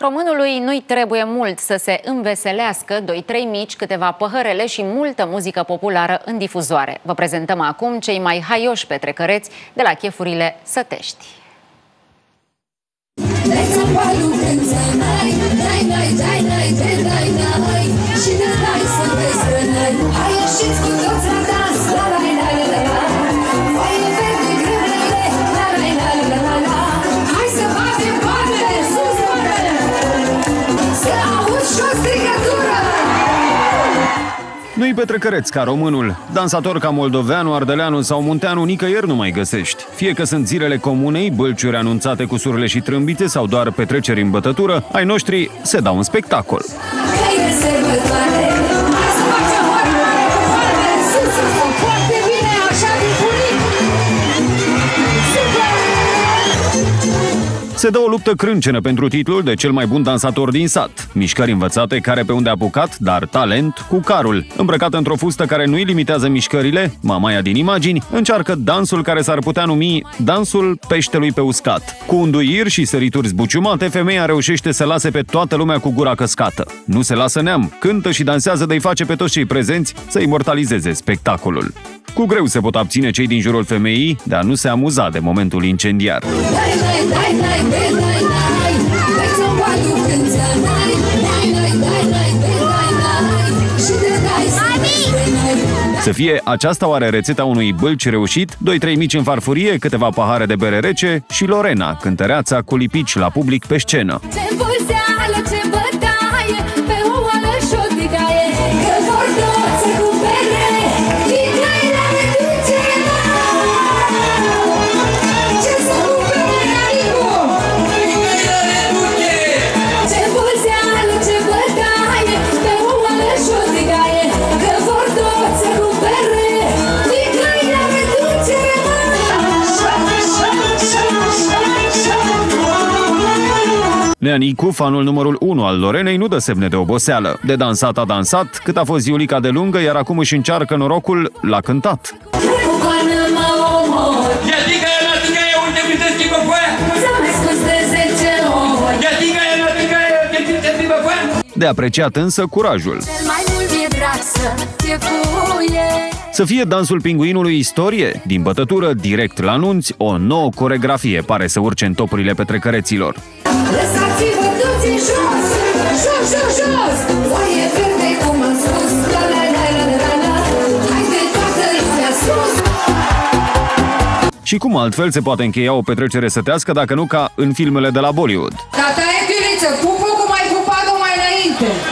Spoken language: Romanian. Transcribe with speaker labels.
Speaker 1: Românului nu-i trebuie mult să se înveselească, doi-trei mici, câteva păhărele și multă muzică populară în difuzoare. Vă prezentăm acum cei mai haioși petrecăreți de la chefurile Sătești. Hai ieșiți cu toți la dans, la la
Speaker 2: Nu-i petrecăreți ca românul. Dansator ca moldoveanu, ardeleanu sau munteanu nicăieri nu mai găsești. Fie că sunt zilele comunei, bălciuri anunțate cu surle și trâmbite sau doar petreceri în bătătură, ai noștri se dau un spectacol. Se dă o luptă crâncenă pentru titlul de cel mai bun dansator din sat. Mișcări învățate care pe unde a apucat, dar talent cu carul. Îmbrăcat într-o fustă care nu-i limitează mișcările, mamaia din imagini încearcă dansul care s-ar putea numi dansul peștelui pe uscat. Cu unduiri și sărituri zbuciumate, femeia reușește să lase pe toată lumea cu gura căscată. Nu se lasă neam, cântă și dansează de-i face pe toți cei prezenți să imortalizeze spectacolul. Cu greu se pot abține cei din jurul femeii de a nu se amuza de momentul incendiar. Să fie aceasta oare rețeta unui bălci reușit, 2-3 mici în farfurie, câteva pahare de bere rece și Lorena, cântăreața cu lipici la public pe scenă. Ce Neanicu, fanul numărul 1 al Lorenei, nu dă semne de oboseală. De dansat a dansat, cât a fost Iulica de lungă, iar acum își încearcă norocul la cântat. De apreciat însă curajul. Să să fie dansul pinguinului istorie? Din bătătură, direct la nunți o nouă coregrafie pare să urce în topurile petrecăreților. Lăsați-vă toți jos! Jos, jos, jos! Și cum altfel se poate încheia o petrecere sătească dacă nu ca în filmele de la Bollywood? Tata e pupă cum ai pupat-o mai înainte!